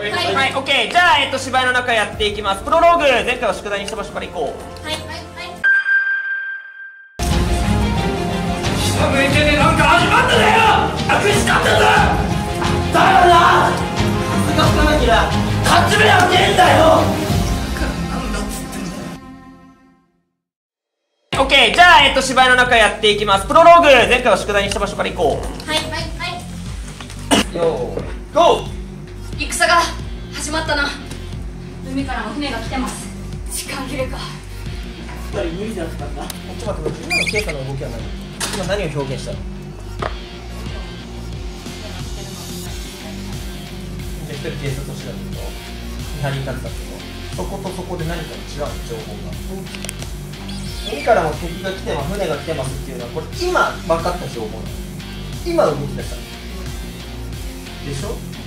はいはい、はい、オッケーじゃあ、えっと、芝居の中やっていきます。プロローグ前回は宿題にした場所から行こう。はい。はい。はい下向いてねなんか始まっただよ！悪しかったんだだよな！すが吹かなきゃ勝ち目はねえんだよ！オッケーじゃあ、えっと、芝居の中やっていきます。プロローグ前回は宿題にした場所から行こはいはいはい。うよー。ゴー戦が始まったな。海からも船が来てます。時間切れか。無理だった？んだちょっと待って今のケイさんの動きは何？今何を表現したの？じゃあ一人警察を調べると見張りに立ってたけどそことそこで何か違う情報が。海からも敵が来てます船が来てますっていうのはこれ今分かった情報なの。今動き出したの。でしょ？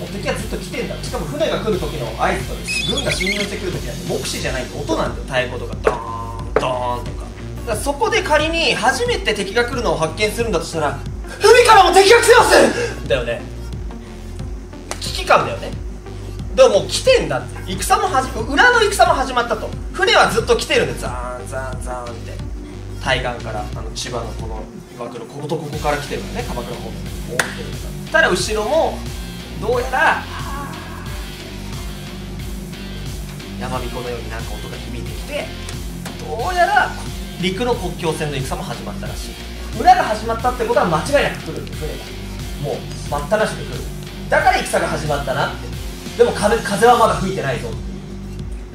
もう敵はずっと来てんだ。しかも船が来る時の合図と軍が侵入してくる時なんて目視じゃないと音なんだよ。太鼓とかドーンドーンとか。だからそこで仮に初めて敵が来るのを発見するんだとしたら海からも敵が来てます！だよね。危機感だよね。でももう来てんだって。戦もはじ裏の戦も始まったと。船はずっと来てるんでザーンザーンザーンって。対岸からあの千葉のこの岩倉こことここから来てるからね鎌倉方面。にもう来てるからただ後ろもどうやら山彦のようになんか音が響いてきてどうやら陸の国境線の戦も始まったらしい。裏が始まったってことは間違いなく来る。船がもう待ったなしで来る。だから戦が始まったなって。でも風風はまだ吹いてないぞっていう。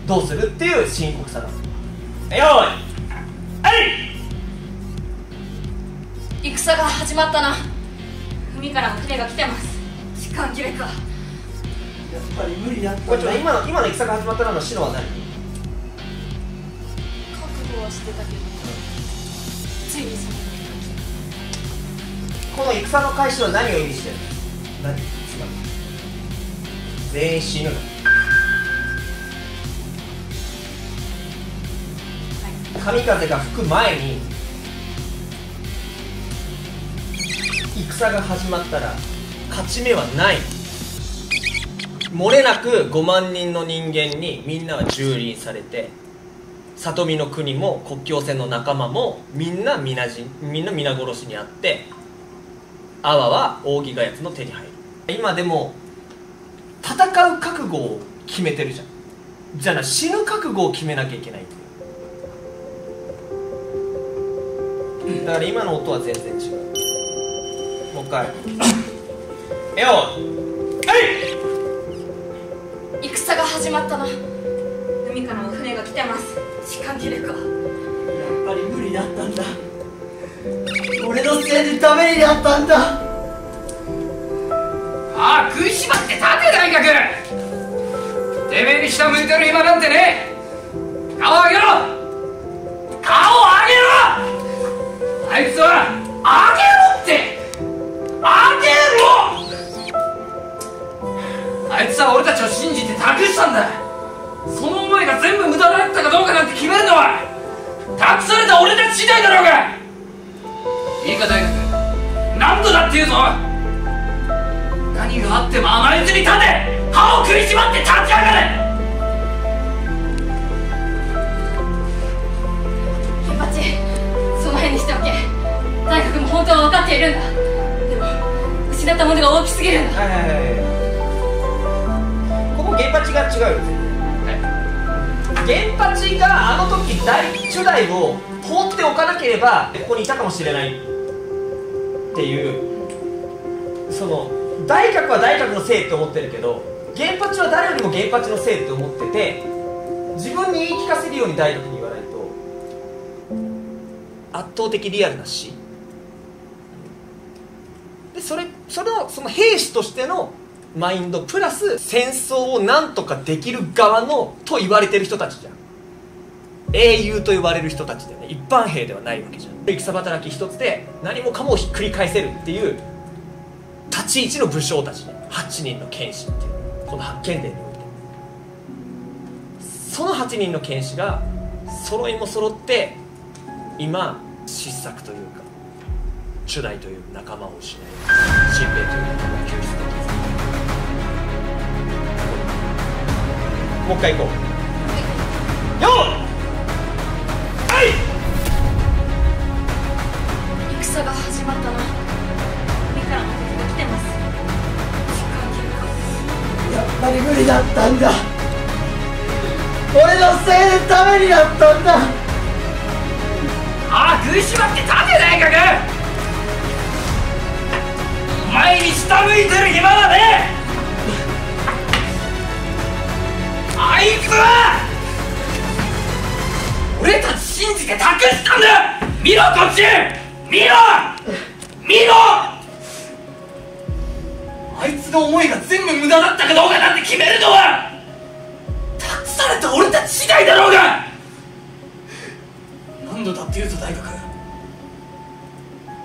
どうするっていう深刻さなのよーいはい!戦が始まったな。海から船が来てます。時間切れか。やっぱり無理だったこれちょっと今の今の戦が始まったのは白は何？覚悟はしてたけど。ついにそのこの戦の開始は何を意味してるの？何？全員死ぬの？神風が吹く前に戦が始まったら勝ち目はない。漏れなく5万人の人間にみんなは蹂躙されて里見の国も国境線の仲間もみんな皆人みんな皆殺しにあって阿波は扇ヶ谷の手に入る。今でも戦う覚悟を決めてるじゃん。じゃあな死ぬ覚悟を決めなきゃいけない。だから今の音は全然違う。もう一回。えよ。はい。戦が始まったな。海からも船が来てます。時間切れか。やっぱり無理だったんだ。俺のせいでダメになったんだ。ああ食いしばって立て大学。てめえに下向いてる今なんてね顔上げろ。顔上げろ。あいつは上げろは俺たちを信じて託したんだ。その思いが全部無駄だったかどうかなんて決めるのは託された俺たち次第だろうが。いいか大学何度だって言うぞ。何があっても甘えずに立て。歯を食いしばって立ち上がれ。ケンパチその辺にしておけ。大学も本当は分かっているんだ。でも失ったものが大きすぎるんだ。はいはいはい原発が違うよ。原発があの時大初代を放っておかなければここにいたかもしれないっていう。その大学は大学のせいって思ってるけど原発は誰よりも原発のせいって思ってて自分に言い聞かせるように大学に言わないと圧倒的リアルな死。でそれそのその兵士としてのマインドプラス戦争をなんとかできる側のと言われてる人たちじゃん。英雄と言われる人たちでね。一般兵ではないわけじゃん。戦働き一つで何もかもひっくり返せるっていう立ち位置の武将たちね8人の剣士っていう。この八剣伝において。その8人の剣士が揃いも揃って今失策というか主代という仲間を失い新兵という仲間を救出もう一回行こう。よはい。戦が始まったな。海からの敵が来てます。時間切れかやっぱり無理だったんだ。俺のせいでダメになったんだ。ああ食いしばって立て大学お前に下向いてる暇はねえんだ見ろこっち見ろ！見ろ！あいつの思いが全部無駄だったかどうかなんて決めるのは！託された俺たち次第だろうが！何度だって言うぞ大学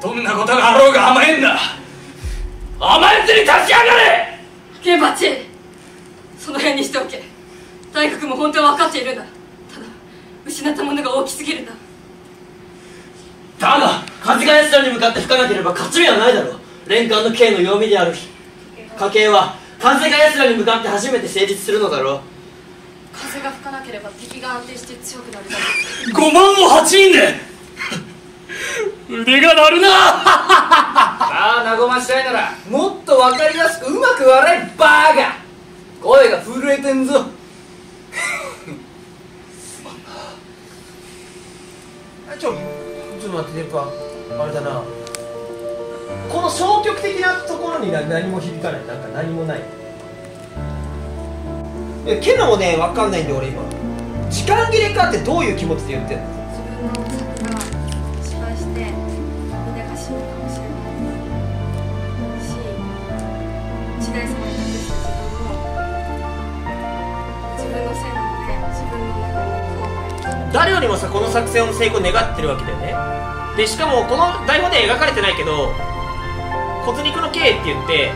どんなことがあろうが甘えんな！甘えずに立ち上がれ！ゲンバチその辺にしておけ。大学も本当は分かっているんだ。ただ失ったものが大きすぎるんだ。だが風が奴らに向かって吹かなければ勝ち目はないだろう。連環の刑の読みである。家計は風が奴らに向かって初めて成立するのだろう。風が吹かなければ敵が安定して強くなるだろ5万を8人で腕が鳴るな。さあ和ましたいならもっと分かりやすくうまく笑えバーガ声が震えてんぞ。ちょ待ってテンパあれだな。この消極的なところに何も響かない。なんか何もない。いやケナもね分かんないんで俺今。時間切れかってどういう気持ちで言ってんの？誰よりもさこの作戦の成功願ってるわけだよね。でしかもこの台本では描かれてないけど骨肉の刑って言って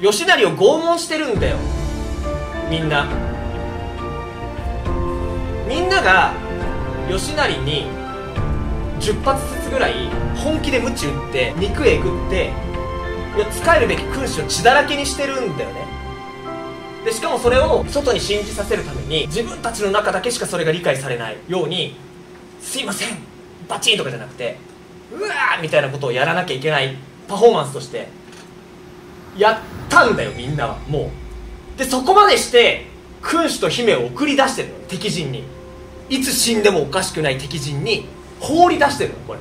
吉成を拷問してるんだよ。みんな。みんなが吉成に10発ずつぐらい本気で鞭打って肉えぐっていや使えるべき君主を血だらけにしてるんだよね。でしかもそれを外に信じさせるために自分たちの中だけしかそれが理解されないように「すいませんバチン!」とかじゃなくて「うわー!」みたいなことをやらなきゃいけないパフォーマンスとしてやったんだよみんなはもうでそこまでして君主と姫を送り出してるの敵陣にいつ死んでもおかしくない敵陣に放り出してるのこれ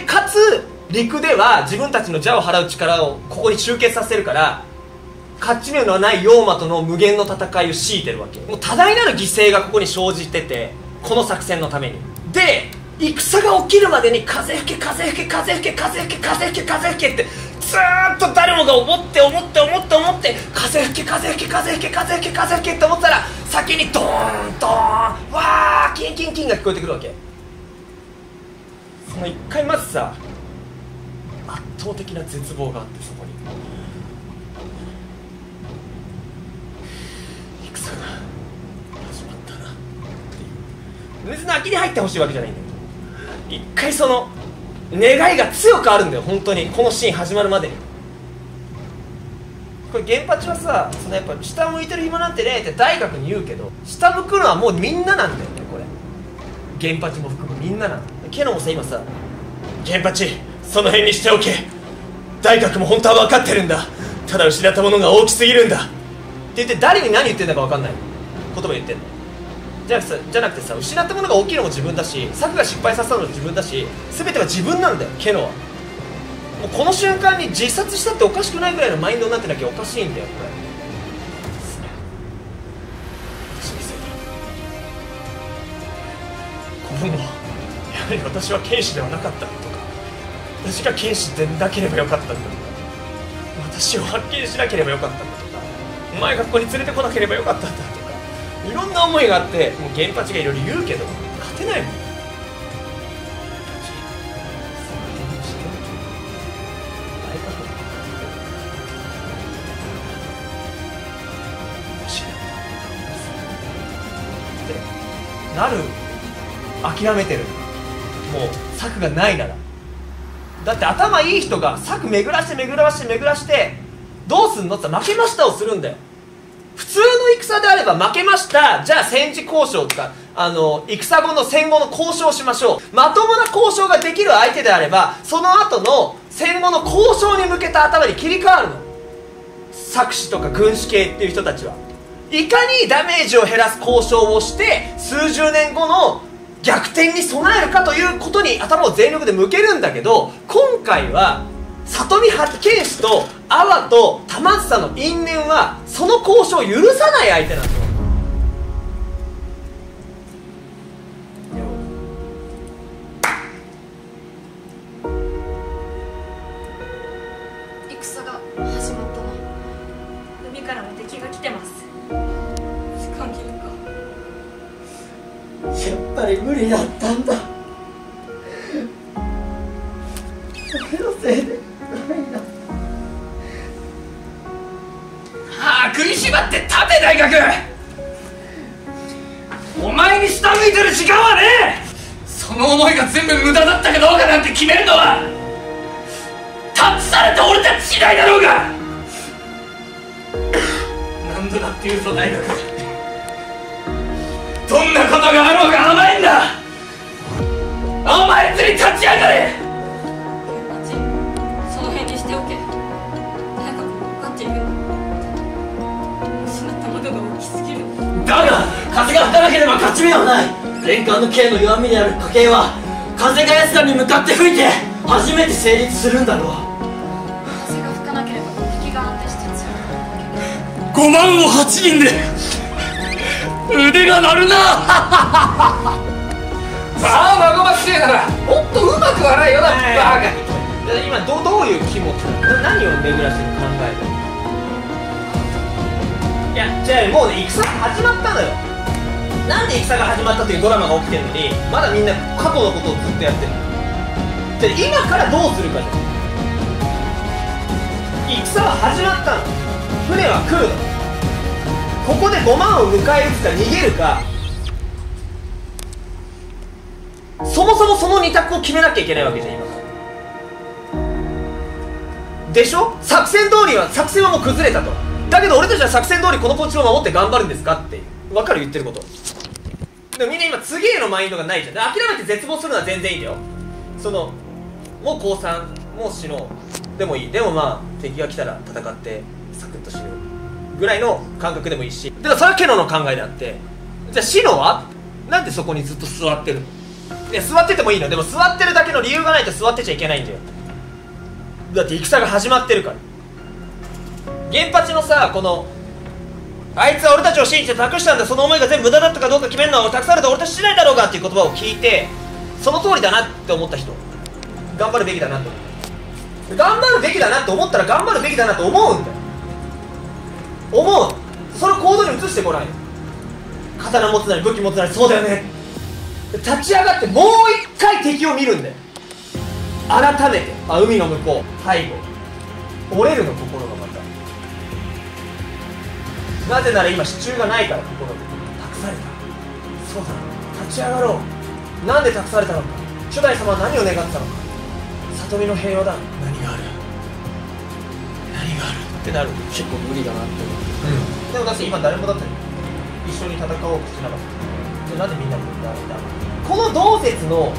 でかつ陸では自分たちの邪を払う力をここに集結させるから勝ち目のない妖魔との無限の戦いを強いてるわけもう多大なる犠牲がここに生じててこの作戦のために。で戦が起きるまでに風吹け風吹け風吹け風吹け風吹け風吹けってずーっと誰もが思って思って思って思って風吹け風吹け風吹け風吹け風吹けって思ったら先にドーンドーンわーキンキンキンが聞こえてくるわけ。その一回まずさ圧倒的な絶望があってそこに。戦が始まったな。っていう別に秋に入ってほしいわけじゃないんだよ一回その願いが強くあるんだよ本当に。このシーン始まるまでこれ原八はさそのやっぱ下向いてる暇なんてねって大学に言うけど下向くのはもうみんななんだよねこれ。原八も含むみんななんだケノもさ今さ原八その辺にしておけ。大学も本当は分かってるんだ。ただ失ったものが大きすぎるんだ。って言って誰に何言ってんだか分かんない。言葉言ってんの。じゃなくてじゃなくてさ失ったものが大きいのも自分だし策が失敗させたのも自分だし全ては自分なんだよケノは。もうこの瞬間に自殺したっておかしくないぐらいのマインドになってなきゃおかしいんだよこれ。私のせいだ古文もやはり私は剣士ではなかったとか。私が剣士でなければよかったんだとか。私を発見しなければよかったんだとか。お前がここに連れてこなければよかったんだとかいろんな思いがあってもう原八がいろいろ言うけど勝てないもん。なる諦めてる。もう策がないなら。だって頭いい人が策巡らして巡らして巡らしてどうすんのって言ったら負けましたをするんだよ。普通の戦であれば負けました。じゃあ戦時交渉とかあの戦後の戦後の交渉しましょう。まともな交渉ができる相手であればその後の戦後の交渉に向けた頭に切り替わるの。作詞とか軍師系っていう人たちは。いかにダメージを減らす交渉をして数十年後の逆転に備えるかということに頭を全力で向けるんだけど今回は里見八犬士と阿波と玉梓の因縁はその交渉を許さない相手なんだよ。食いしばって立て大学。お前に下向いてる時間はねえ。その思いが全部無駄だったかどうかなんて決めるのは託された俺たち次第だろうが。何度だって言うぞ大学。どんなことがあろうが甘いんだお前つに立ち上がれ。だが風が吹かなければ勝ち目はない。連環の剣の弱みである家系は風が奴らに向かって吹いて初めて成立するんだろう。風が吹かなければ敵が安定して強く5万を8人で腕が鳴るな！さあまごましいならもっとうまく笑えよなバカ。今どどういう気持ち何を巡らしてる考えるいや違うもうね戦が始まったのよ。なんで戦が始まったというドラマが起きてるのにまだみんな過去のことをずっとやってるじゃ今からどうするかじゃ戦は始まったの。船は来るの。ここで5万を迎え撃つか逃げるか。そもそもその2択を決めなきゃいけないわけじゃん今。からでしょ？作戦通りは作戦はもう崩れたと。だけど俺たちは作戦通りこのポジションを守って頑張るんですかっていう分かる言ってること。でもみんな今次へのマインドがないじゃん。諦めて絶望するのは全然いいんだよ。そのもう降参もう死のう。でもいい。でもまあ敵が来たら戦ってサクッと死ぬぐらいの感覚でもいいし。だからそれはケノの考えであってじゃあシノは？なんでそこにずっと座ってるの？いや座っててもいいのでも座ってるだけの理由がないと座ってちゃいけないんだよ。だって戦が始まってるから。原発のさこのあいつは俺たちを信じて託したんだ。その思いが全部無駄だったかどうか決めるのは託された俺たち次第だろうがっていう言葉を聞いてその通りだなって思った人。頑張るべきだなと。思った頑張るべきだなって思ったら頑張るべきだなと思うんだよ。思う。それを行動に移してこない。刀持つなり武器持つなりそうだよね。立ち上がってもう一回敵を見るんだよ。改めて。あ海の向こう。背後。折れるの心がなぜなら今支柱がないから心に託されたそうだ立ち上がろうなんで託されたのか初代様は何を願ったのか里見の平和だ何がある何があるってなる結構無理だなって思うでもだって今誰もだって一緒に戦おうとしなかったじゃあなんでみんなに言ったんだこの同説の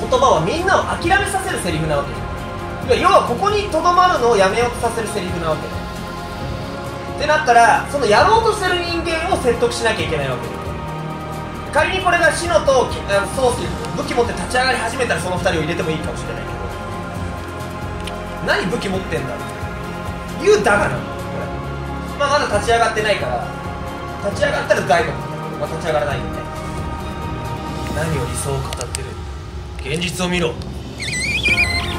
言葉はみんなを諦めさせるセリフなわけ要はここにとどまるのをやめようとさせるセリフなわけ。ってなったらそのやろうとしてる人間を説得しなきゃいけないわけ。仮にこれがシノときあのソース武器持って立ち上がり始めたらその2人を入れてもいいかもしれないけど。何武器持ってんだっていうだがなのこれまあ、まだ立ち上がってないから立ち上がったら大国まあ、立ち上がらないんで。何を理想を語ってる。現実を見ろ。っ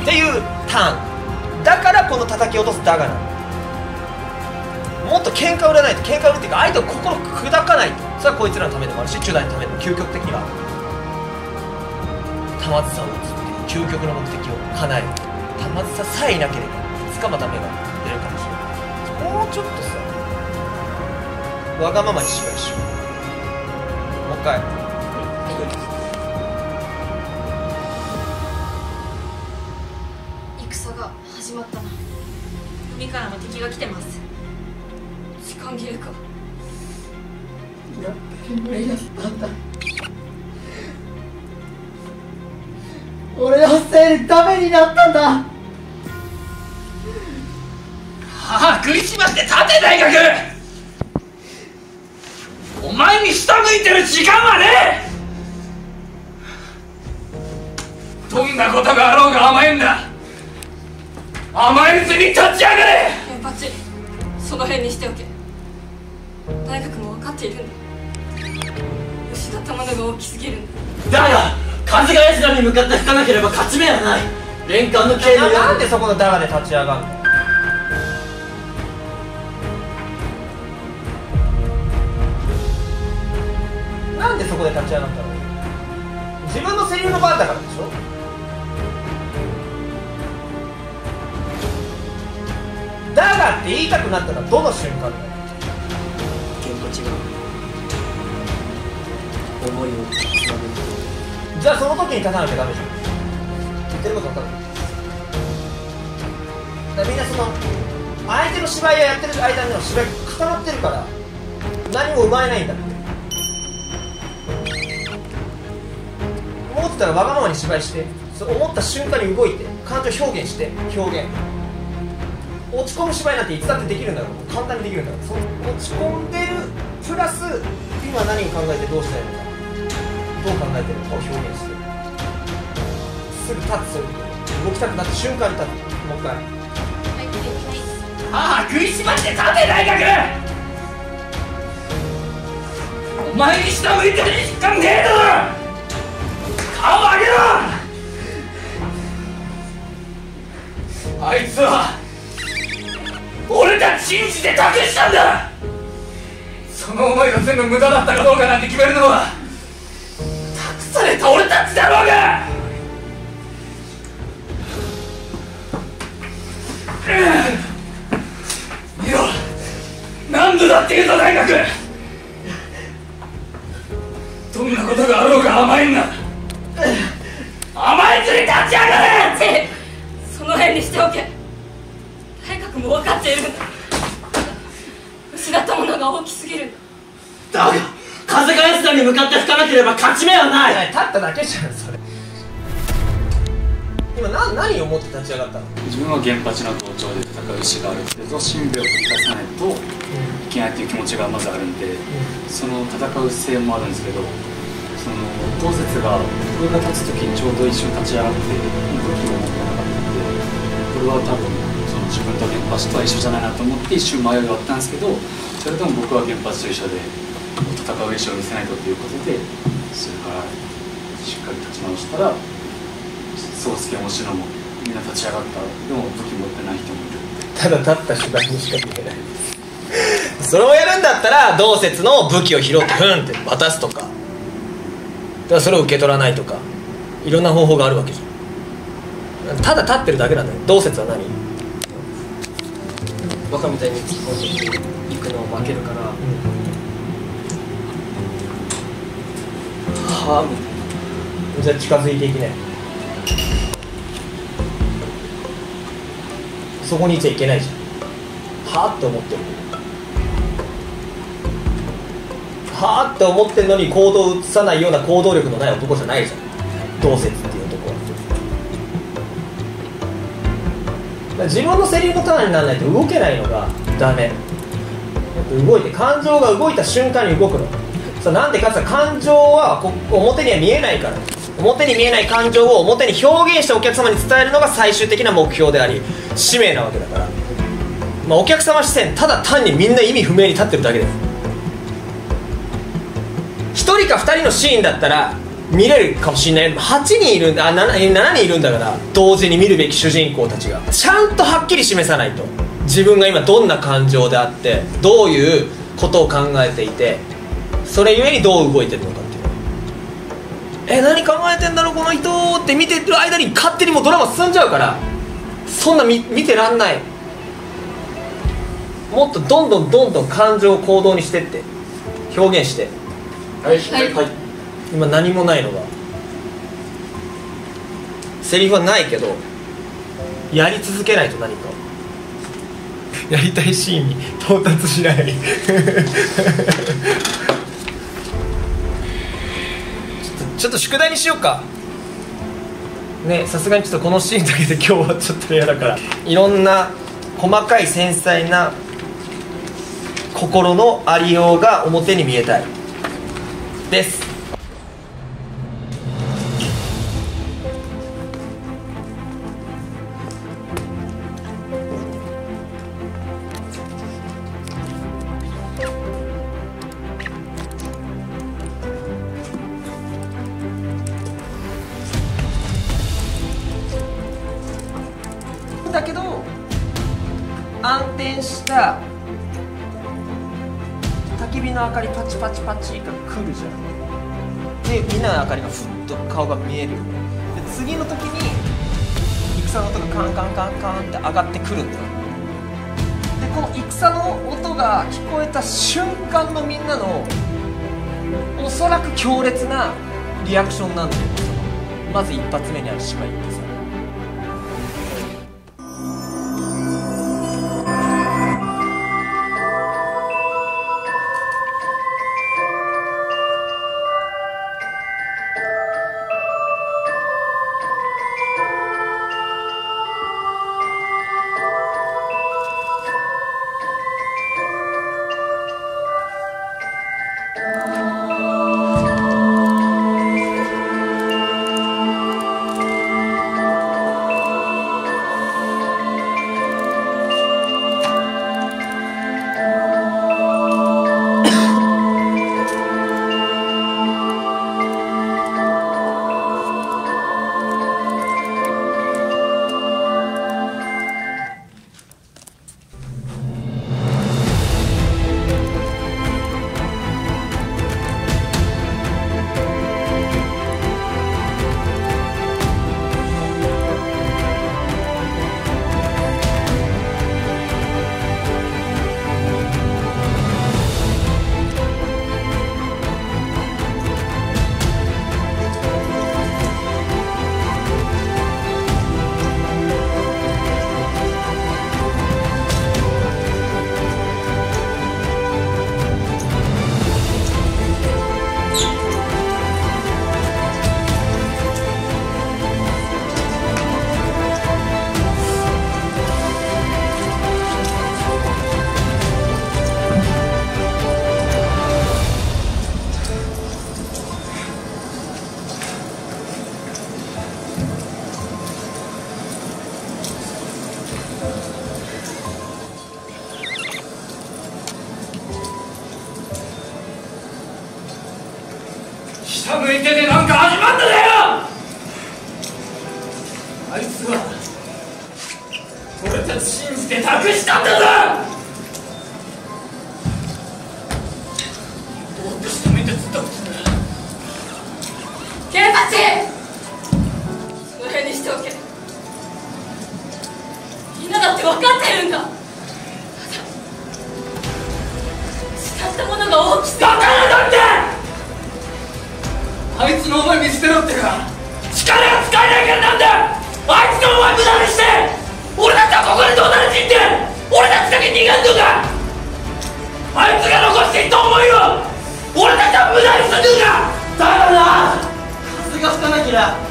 ていうターン。だからこの叩き落とすダガなの。もっと喧嘩売らないと喧嘩売るっていうか相手を心砕かないと。それはこいつらのためでもあるし中大のためでも。究極的には。玉梓を打つっていう究極の目的を叶える。玉梓さえいなければいつかまた目が出るかもしれないもうちょっとさわがままにしよう一緒もう一回。戦が始まったな。海からも敵が来てます。時間歓迎かやっぱり無理だった。んだ俺のせいでダメになったんだ。歯食いしばって立て大学。お前に下向いてる時間はねえ。どんなことがあろうが甘えんだ甘えずに立ち上がれ。ケンパチその辺にしておけ大学も分かっているんだ失ったものが大きすぎるんだだが風が奴らに向かって吹かなければ勝ち目はない。連環の刑のななんでそこのダガで立ち上がるの？なんでそこで立ち上がったの？自分のセリフの番だからでしょ？だがって言いたくなったのはどの瞬間だよ？ケンパチが思いをつなぐじゃあその時に立たなきゃダメじゃん。言ってること分かる。だみんなその相手の芝居をやってる間の芝居が固まってるから何も生まれないんだって。思ってたらわがままに芝居してそう思った瞬間に動いて感情表現して表現。落ち込む芝居なんていつだってできるんだから簡単にできるんだからその落ち込んでるプラス今何を考えてどうしたいのか。どう考えてるのかを表現してすぐ立つそういうこと動きたくなった瞬間に立つもう一回歯食いしばって立て大学お前に下向いてる時間ねえだろ顔上げろあいつは。俺たち信じて託したんだ。その思いが全部無駄だったかどうかなんて決めるのは託された俺たちだろうが。見ろ何度だって言うぞ大学。どんなことがあろうが甘えんな。甘えずに立ち上がれ。その辺にしておけ。大学も分かっている。んだ失ったものが大きすぎる。んだだが風が奴らに向かって吹かなければ勝ち目はない。立っただけじゃんそれ。今な何を思って立ち上がったの？自分は原発の同調で戦う意思がある。程度神秘を繰り返さないといけないっていう気持ちがまずあるんで、その戦う姿勢もあるんですけどその同説が僕が立つ時にちょうど一瞬立ち上がって武器を持ってなかったんでこれは多分自分と原発とは一緒じゃないなと思って一瞬迷いがあったんですけどそれでも僕は原発と一緒で戦う意思を見せないとということでそれからしっかり立ち直したら宗介も篠もみんな立ち上がったでも武器持ってない人もいるただ立った芝居にしか見えないそれをやるんだったら同説の武器を拾ってふんって渡すとかだからそれを受け取らないとかいろんな方法があるわけじゃん。ただ立ってるだけなんだよ。同説は何？バカみたいに突っ込んでいくのを負けるから、はあみたいな。じゃあ近づいていきねそこにいちゃいけないじゃん。はあって思ってる。はあって思ってるのに行動を移さないような行動力のない男じゃないじゃん。同説っていう自分のセリフのターンにならないと動けないのがダメ。やっぱ動いて感情が動いた瞬間に動くの。さなんでかって言ったら感情はこ表には見えないから。表に見えない感情を表に表現してお客様に伝えるのが最終的な目標であり使命なわけだから、まあ、お客様視線ただ単にみんな意味不明に立ってるだけです。1人か2人のシーンだったら見れるかもしれない。8人いるんだあ 7, 7人いるんだから同時に見るべき主人公たちが。ちゃんとはっきり示さないと。自分が今どんな感情であってどういうことを考えていてそれゆえにどう動いてるのかっていう。え何考えてんだろうこの人って見てる間に勝手にもうドラマ進んじゃうから。そんな見見てらんない。もっとどんどんどんどん感情を行動にしてって。表現して。はいはい。はい今何もないのが。セリフはないけどやり続けないと何か。やりたいシーンに 到達しない。ちょっとちょっと宿題にしようか。ねさすがにちょっとこのシーンだけで今日はちょっと嫌だから。いろんな細かい繊細な心のありようが表に見えたい。です。パチパチが来るじゃん。でみんなの明かりがふっと顔が見える。で次の時に戦の音がカンカンカンカンって上がってくるんだよ。でこの戦の音が聞こえた瞬間のみんなのおそらく強烈なリアクションなんだよ。まず一発目にある芝居ってさ。下向いててなんか始まっただよ！あいつは俺たち信じて託したんだぞ！吹かなきゃ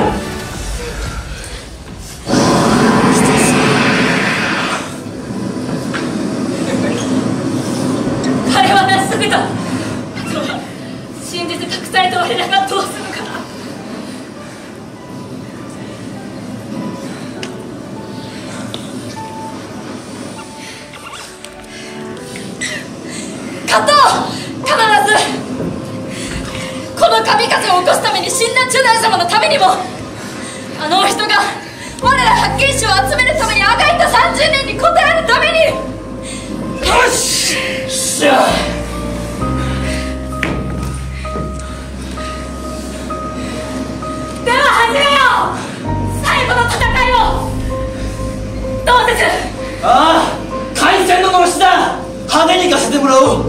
行かせてもらおう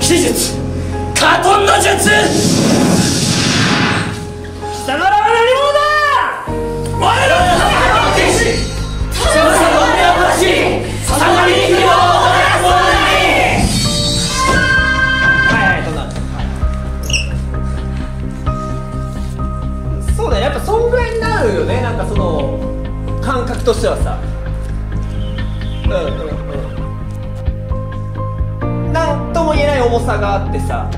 奇術カトンの術。貴様らは何者だ我らの神の天使貴様らは新しいささがみに振り回すものないはいはいそんなそうだやっぱそんぐらいになるよね。なんかその感覚としてはさ。うんうん。重さがあってさ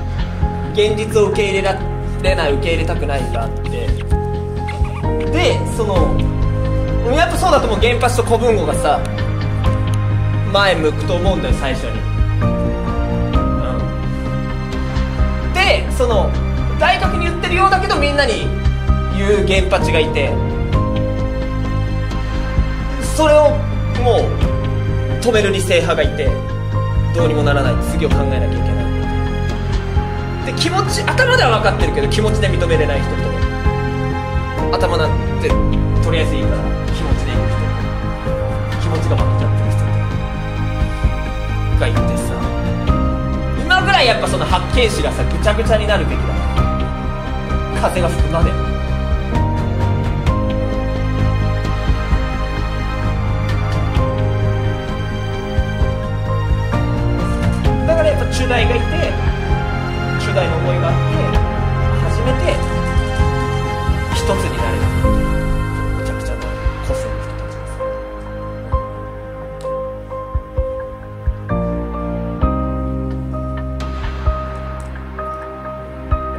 現実を受け入れられない受け入れたくないがあって。でそのやっぱそうだと思う原発と古文語がさ前向くと思うんだよ最初に。うん。でその大学に言ってるようだけどみんなに言う原発がいて。それをもう止める理性派がいて。どうにもならない。次を考えなきゃいけないで気持ち頭では分かってるけど気持ちで認めれない人と頭なんてとりあえずいいから気持ちでいく人気持ちが負けちゃってる人。がいてさ今ぐらいやっぱその発見士がさぐちゃぐちゃになるべきだ。風が吹くまで。だからやっぱ中大がいて中大の思いがあって初めて一つになれるむちゃくちゃな個性の人たち。です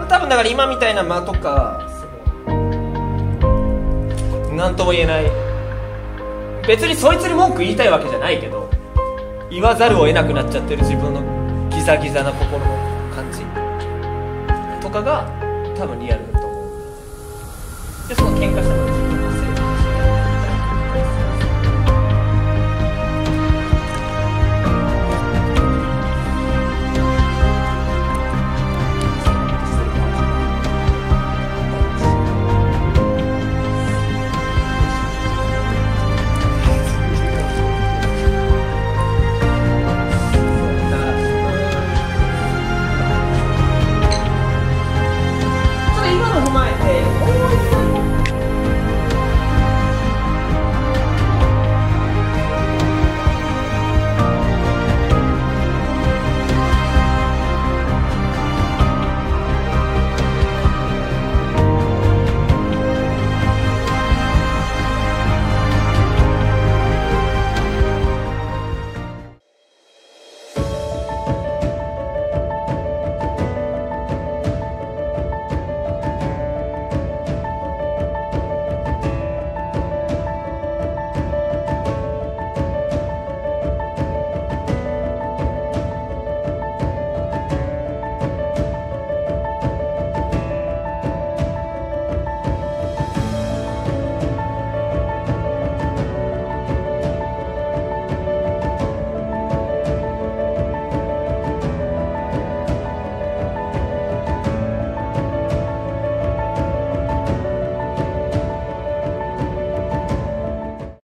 多分だから今みたいな間とかそのなんとも言えない。別にそいつに文句言いたいわけじゃないけど言わざるを得なくなっちゃってる自分のザギザな心の感じ。とかが多分リアルだと思う。でその喧嘩したの